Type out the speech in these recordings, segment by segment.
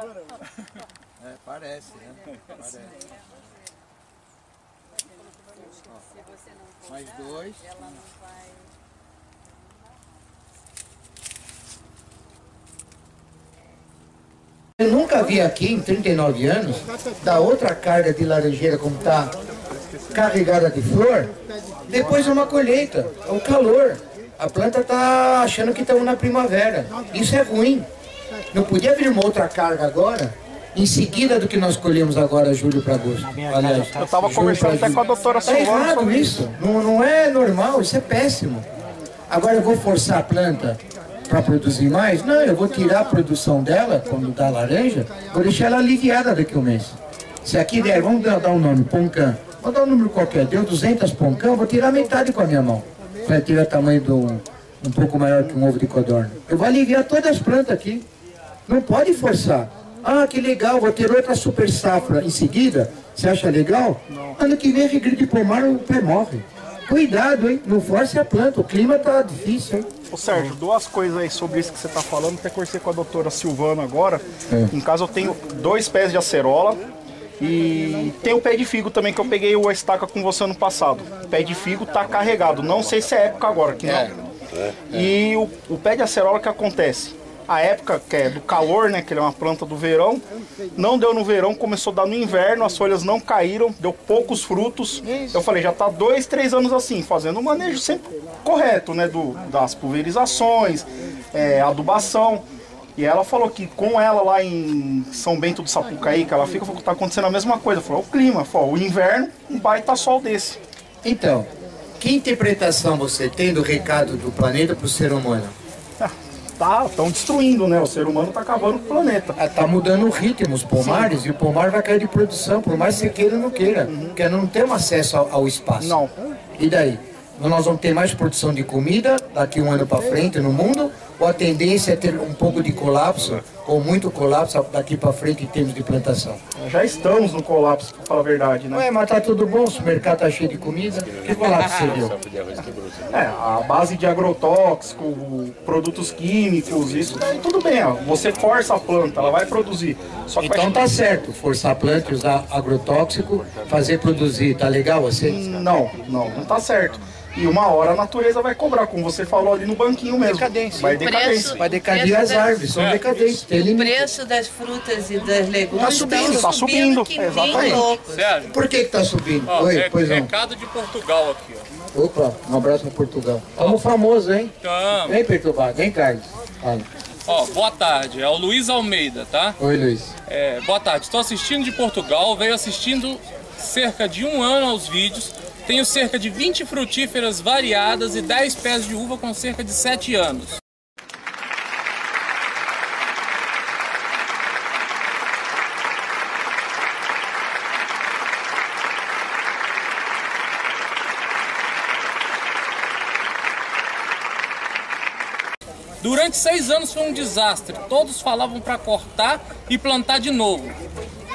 É, parece, né? Parece. Mais dois. Eu nunca vi aqui, em 39 anos, da outra carga de laranjeira como está carregada de flor, depois de uma colheita, é o calor. A planta está achando que estamos na primavera. Isso é ruim. Não podia vir uma outra carga agora, em seguida do que nós colhemos agora, julho para agosto. Aliás, Eu estava julho conversando até com a doutora Tá Silvana errado sobre isso. Não, não é normal, isso é péssimo. Agora eu vou forçar a planta para produzir mais? Não, eu vou tirar a produção dela, quando dá laranja, vou deixar ela aliviada daqui a um mês. Se aqui der, vamos dar, dar um nome, Poncã. Vou dar um número qualquer, deu 200 Poncã, eu vou tirar metade com a minha mão. Para ter o tamanho do, um pouco maior que um ovo de codorna. Eu vou aliviar todas as plantas aqui. Não pode forçar. Ah, que legal, vou ter outra super safra em seguida. Você acha legal? Ano que vem, regride pomar, o pé morre. Cuidado, hein? Não force a planta, o clima tá difícil, hein? Ô Sérgio, duas coisas aí sobre isso que você está falando. Até conversei com a doutora Silvana agora. É. Em casa eu tenho dois pés de acerola e tem o pé de figo também que eu peguei o estaca com você ano passado. O pé de figo tá carregado. Não sei se é época agora, que não. E o, o pé de acerola o que acontece? A época que é do calor, né? Que ele é uma planta do verão. Não deu no verão, começou a dar no inverno, as folhas não caíram, deu poucos frutos. Eu falei, já tá dois, três anos assim, fazendo o manejo sempre correto, né? Do, das pulverizações, é, adubação. E ela falou que com ela lá em São Bento do Sapucaí, que ela fica, falou que tá acontecendo a mesma coisa. Falou, o clima, falou, o inverno, um baita sol desse. Então, que interpretação você tem do recado do planeta para o ser humano? Tá, estão destruindo, né? O ser humano tá acabando com o planeta. Ah, Tá mudando o ritmo, os pomares, e o pomar vai cair de produção, por mais que você queira ou não queira, porque não temos acesso ao, ao espaço. Não. E daí? Nós vamos ter mais produção de comida daqui um ano para frente no mundo? A tendência é ter um pouco de colapso, ou muito colapso daqui para frente em termos de plantação? Já estamos no colapso, pra falar a verdade, né? Ué, mas tá tudo bom, o supermercado tá cheio de comida, que colapso seria? É, a base de agrotóxico, produtos químicos, isso daí tudo bem, ó. Você força a planta, ela vai produzir. Só que vai Então tá certo, forçar a planta, usar agrotóxico, fazer produzir, tá legal você? Não, não, não tá certo. E uma hora a natureza vai cobrar, como você falou ali no banquinho mesmo. Decadência. Vai decadência. Vai decadir as árvores, são decadentes, tem O preço das frutas e das legumes Tá subindo, estão tá subindo, que exatamente. Sérgio, Por que que tá subindo? ó, Oi, rec- pois não. recado de Portugal aqui, ó. Opa, um abraço para Portugal. Estamos famosos, hein? Tamo. Vem perturbado, vem Carlos. Fala. Ó, boa tarde, é o Luiz Almeida, tá? Oi, Luiz. É, boa tarde, estou assistindo de Portugal, venho assistindo cerca de um ano aos vídeos. Tenho cerca de 20 frutíferas variadas e 10 pés de uva com cerca de 7 anos. Durante seis anos foi um desastre. Todos falavam para cortar e plantar de novo.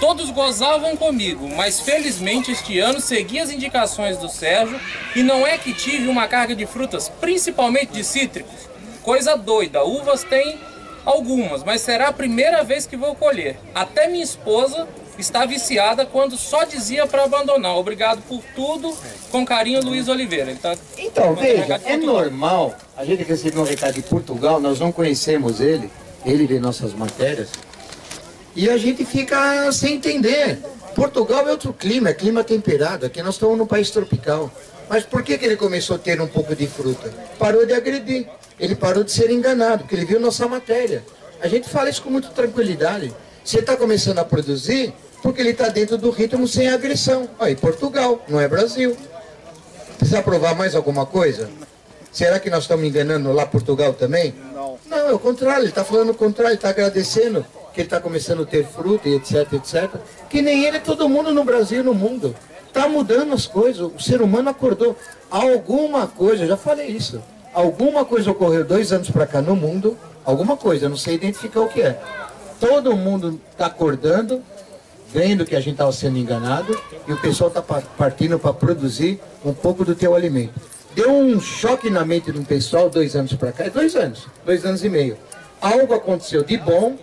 Todos gozavam comigo, mas felizmente este ano segui as indicações do Sérgio e não é que tive uma carga de frutas, principalmente de cítricos. Coisa doida, uvas tem algumas, mas será a primeira vez que vou colher. Até minha esposa está viciada quando só dizia para abandonar. Obrigado por tudo. Com carinho, Luiz Oliveira. Tá Então, veja, é normal, a gente recebeu um recado de Portugal, nós não conhecemos ele, ele vê nossas matérias, e a gente fica sem entender. Portugal é outro clima, é clima temperado, aqui nós estamos num país tropical. Mas por que, que ele começou a ter um pouco de fruta? Parou de agredir, ele parou de ser enganado, porque ele viu nossa matéria. A gente fala isso com muita tranquilidade. Você está começando a produzir porque ele está dentro do ritmo sem agressão. Aí, Portugal, não é Brasil. Precisa provar mais alguma coisa? Será que nós estamos enganando lá Portugal também? Não. Não, é o contrário, ele está falando o contrário, ele está agradecendo que ele está começando a ter fruta e etc, etc. Que nem ele, todo mundo no Brasil e no mundo. Está mudando as coisas, o ser humano acordou. Alguma coisa, já falei isso, alguma coisa ocorreu dois anos para cá no mundo, alguma coisa, não sei identificar o que é. Todo mundo está acordando, vendo que a gente estava sendo enganado e o pessoal está partindo para produzir um pouco do teu alimento. Deu um choque na mente do pessoal dois anos para cá, é dois anos, dois anos e meio. Algo aconteceu de bom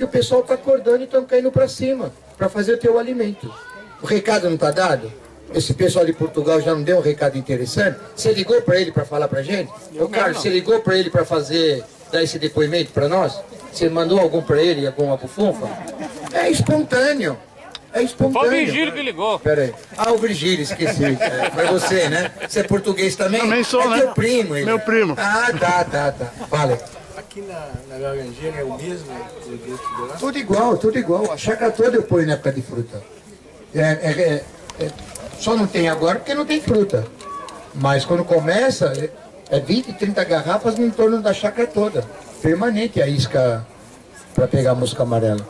que o pessoal está acordando e estão caindo para cima para fazer o teu alimento. O recado não está dado? Esse pessoal de Portugal já não deu um recado interessante? Você ligou para ele para falar para gente? Ô Carlos, você ligou para ele para fazer, dar esse depoimento para nós? Você mandou algum para ele, alguma bufunfa? É espontâneo. É espontâneo. Foi o Virgílio que ligou. Pera aí. Ah, o Virgílio, esqueci. É, foi você, né? Você é português também? Também sou, é né? teu primo, ele. Meu primo. Ah, tá, tá, tá. Fala. Aqui na, na Laranjeira é o mesmo produto de lá? Tudo igual, tudo igual. A chácara toda eu ponho na época de fruta. É, é, é, é, só não tem agora porque não tem fruta. Mas quando começa, é, é 20, 30 garrafas no entorno da chácara toda. Permanente a isca para pegar a mosca amarela.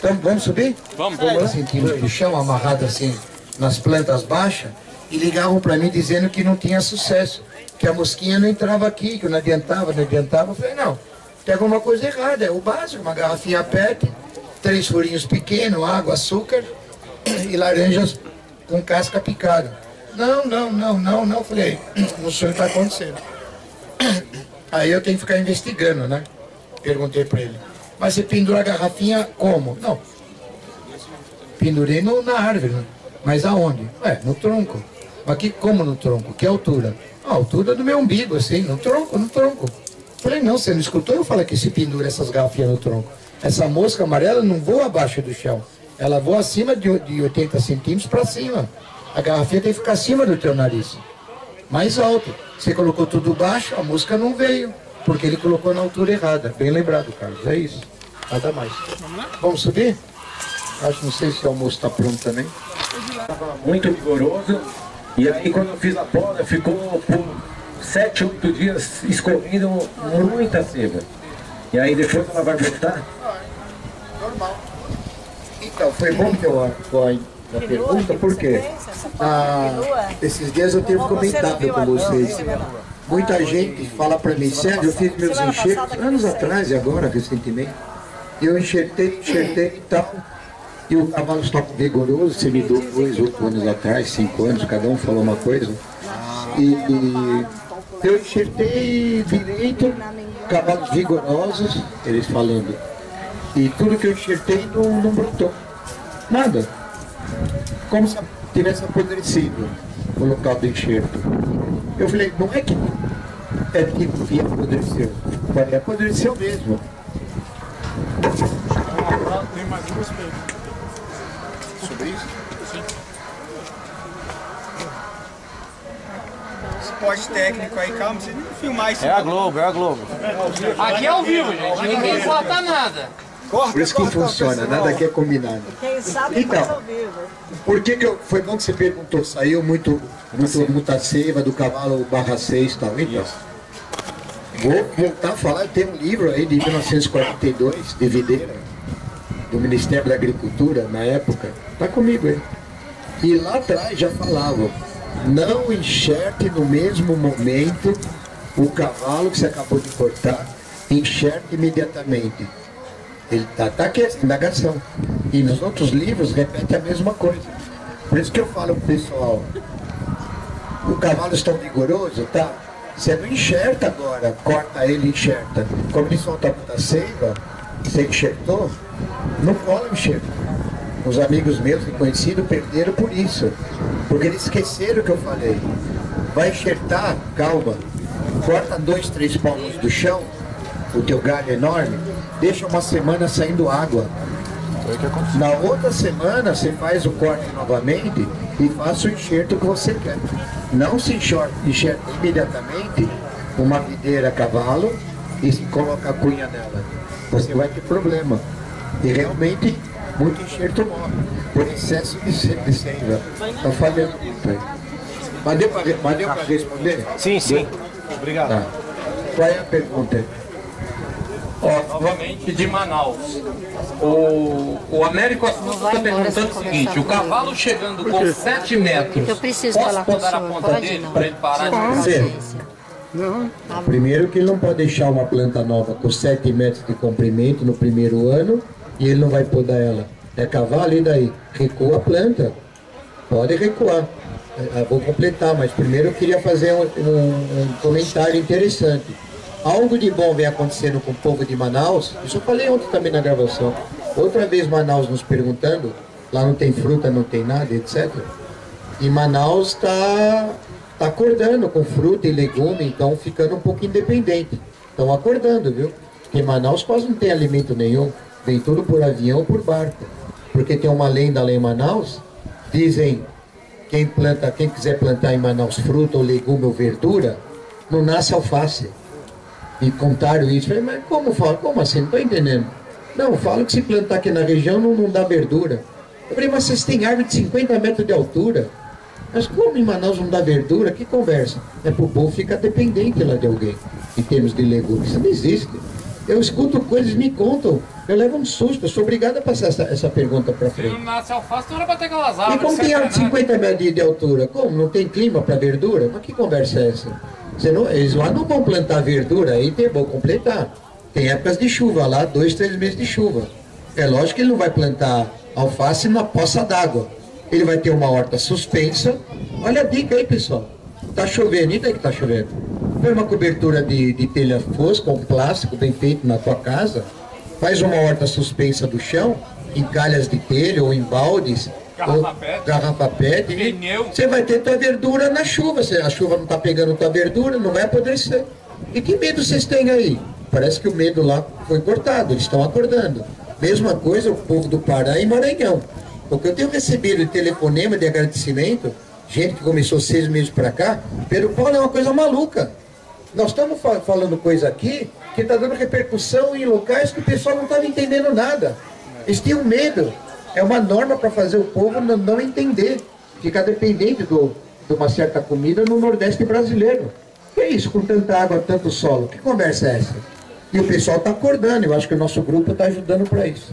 Então, vamos subir? Vamos, 30 centímetros de chão, amarrado assim nas plantas baixas, e ligavam para mim dizendo que não tinha sucesso, que a mosquinha não entrava aqui, que não adiantava, não adiantava. Eu falei, não, tem alguma coisa errada, é o básico, uma garrafinha PET, três furinhos pequenos, água, açúcar e laranjas com casca picada. Não, não, não, não, não. Falei, o que está acontecendo. Aí eu tenho que ficar investigando, né? Perguntei para ele. Mas você pendura a garrafinha como? Não. Pendurei no, na árvore. né? Mas aonde? Ué, no tronco. Mas que, como no tronco? Que altura? A altura do meu umbigo, assim, no tronco, no tronco. Falei, não, você não escutou eu falar que se pendura essas garrafinhas no tronco. Essa mosca amarela não voa abaixo do chão. Ela voa acima de, de 80 centímetros para cima. A garrafinha tem que ficar acima do teu nariz. Mais alto. Você colocou tudo baixo, a mosca não veio. Porque ele colocou na altura errada. Bem lembrado, Carlos. É isso. Nada mais. Vamos subir? Acho, não sei se o almoço está pronto também. muito vigoroso. E aí quando eu fiz a poda, ficou 7, 8 dias escorrendo muita seiva. E aí depois ela vai voltar. Então, foi bom que eu foi a pergunta, por quê? Ah, esses dias eu tenho comentado com vocês. Muita gente fala para mim, Sérgio, eu fiz meus enxertos anos atrás e agora, recentemente. E eu enxertei, enxertei e tal. E o cavalo está vigoroso, você me deu dois, oito anos atrás, cinco anos, cada um falou uma coisa. E, e eu enxertei direito, cavalos vigorosos, eles falando. E tudo que eu enxertei não, não brotou. Nada. Como se tivesse apodrecido o local do enxerto. Eu falei, não é que é tipo que apodreceu. Eu Falei, apodreceu mesmo. Esporte técnico aí, calma, você não filmar isso. É a Globo, é a Globo. Aqui é ao vivo, gente. Ninguém corta nada. Por isso que funciona, nada aqui é combinado. Quem sabe Então. faz ao vivo. Por que, que eu, foi bom que você perguntou? Saiu muito, muito muita seiva do cavalo barra 6 e tal. Então, vou voltar a falar. Tem um livro aí de 1942, de videira, do Ministério da Agricultura, na época. Tá comigo aí. E lá atrás já falavam, não enxerte no mesmo momento o cavalo que você acabou de cortar, enxerte imediatamente. Ele está tá aqui, indagação. E nos outros livros repete a mesma coisa. Por isso que eu falo pro pessoal, o cavalo está vigoroso, tá? Você não enxerta agora, corta ele e enxerta. Como ele solta muita seiva, você enxertou, não cola o enxerto. Os amigos meus e conhecidos perderam por isso. Porque eles esqueceram o que eu falei. Vai enxertar, calma. Corta dois, três palmos do chão, o teu galho enorme, deixa uma semana saindo água. Na outra semana você faz o corte novamente e faça o enxerto que você quer. Não se enxerta, enxerta imediatamente uma videira a cavalo e se coloca a cunha nela. Você vai ter problema. E realmente muito enxerto por excesso de se- de seiva. Está falhando muito aí. Mas deu para responder? Sim, sim. Obrigado. Tá. Qual é a pergunta? Ó, novamente de Manaus. O, o Américo Assunto está perguntando o seguinte: o cavalo chegando com 7 metros, Eu preciso posso falar podar a ponta pode dele não. para ele parar de Você. Primeiro que ele não pode deixar uma planta nova com 7 metros de comprimento no primeiro ano e ele não vai podar ela. É cavalo e daí? Recua a planta. Pode recuar. Eu vou completar, mas primeiro eu queria fazer um, um- um comentário interessante. algo de bom vem acontecendo com o povo de Manaus. Isso eu falei ontem também na gravação. Outra vez Manaus nos perguntando, lá não tem fruta, não tem nada, etc. E Manaus está tá acordando com fruta e legume, então ficando um pouco independente. Estão acordando, viu? Porque Manaus quase não tem alimento nenhum. Vem tudo por avião ou por barco. Porque tem uma lenda lá em Manaus, dizem quem planta, quem quiser plantar em Manaus fruta ou legume ou verdura, não nasce alface. E contaram isso. Falei, mas como fala? Como assim? Não estou entendendo. Não, falo que se plantar aqui na região não, não dá verdura. Eu falei, mas vocês têm árvore de 50 metros de altura. Mas como em Manaus não dá verdura? Que conversa? É para o povo ficar dependente lá de alguém, em termos de legumes. Isso não existe. Eu escuto coisas, me contam. Eu levo um susto. Eu sou obrigado a passar essa, essa pergunta para Se frente. não nasce alface, não era pra ter aquelas E árvores. como tem árvore de serpentenas. 50 metros de, de altura? Como? Não tem clima para verdura? Mas que conversa é essa? Você não, eles lá não vão plantar verdura, aí tem, vou completar. Tem épocas de chuva lá, dois, três meses de chuva. É lógico que ele não vai plantar alface na poça d'água. Ele vai ter uma horta suspensa. Olha a dica aí, pessoal. Tá chovendo, e daí que tá chovendo? Põe uma cobertura de, de telha fosca, um plástico bem feito na tua casa. Faz uma horta suspensa do chão, em calhas de telha ou em baldes. Garrafa pet. Garrafa pet. Pneu. Você vai ter tua verdura na chuva. Se a chuva não tá pegando tua verdura, não vai apodrecer. E que medo vocês têm aí? Parece que o medo lá foi cortado, eles estão acordando. Mesma coisa o povo do Pará e Maranhão. O que eu tenho recebido de telefonema de agradecimento, gente que começou seis meses para cá, Pedro Paulo é uma coisa maluca. Nós estamos fa- falando coisa aqui que está dando repercussão em locais que o pessoal não estava entendendo nada. Eles tinham medo. É uma norma para fazer o povo não, não entender. Ficar dependente do, de uma certa comida no Nordeste brasileiro. Que é isso, com tanta água, tanto solo? Que conversa é essa? E o pessoal está acordando, eu acho que o nosso grupo está ajudando para isso.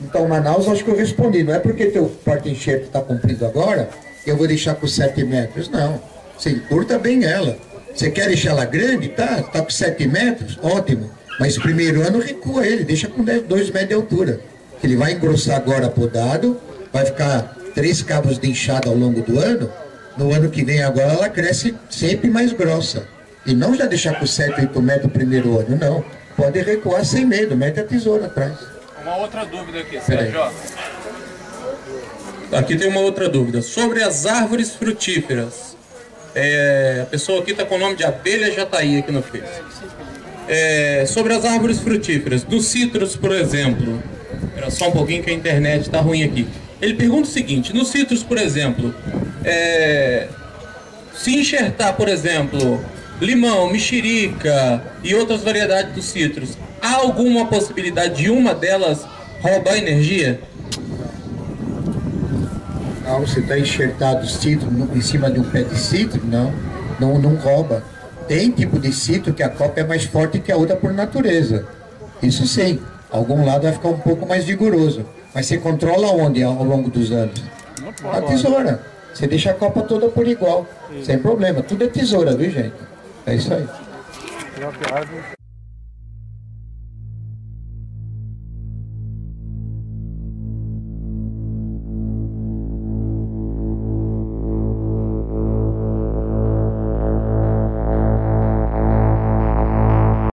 Então, Manaus, acho que eu respondi. Não é porque teu porta-enxerto está cumprido agora, eu vou deixar com 7 metros. Não. Você encurta bem ela. Você quer deixar ela grande? Tá, tá com 7 metros? Ótimo. Mas o primeiro ano recua ele, deixa com 2 metros de altura. Ele vai engrossar agora podado, vai ficar três cabos de enxada ao longo do ano. No ano que vem agora ela cresce sempre mais grossa. E não já deixar com 7, 8 metros o primeiro ano, não. Pode recuar sem medo, mete a tesoura atrás. Uma outra dúvida aqui. Sérgio. Aqui tem uma outra dúvida. Sobre as árvores frutíferas. É, a pessoa aqui está com o nome de Abelha Jataí aqui no Face. É, sobre as árvores frutíferas. Dos citros, por exemplo. Espera só um pouquinho que a internet está ruim aqui. Ele pergunta o seguinte: nos citros, por exemplo, é, se enxertar, por exemplo, limão, mexerica e outras variedades dos citros, há alguma possibilidade de uma delas roubar energia? Você está enxertado no- em cima de um pé de citro? Não, não, não rouba. Tem tipo de citro que a copa é mais forte que a outra por natureza. Isso sim, algum lado vai ficar um pouco mais vigoroso. Mas você controla onde ao ao longo dos anos? A tesoura. Você deixa a copa toda por igual, sem problema. Tudo é tesoura, viu gente? É isso aí.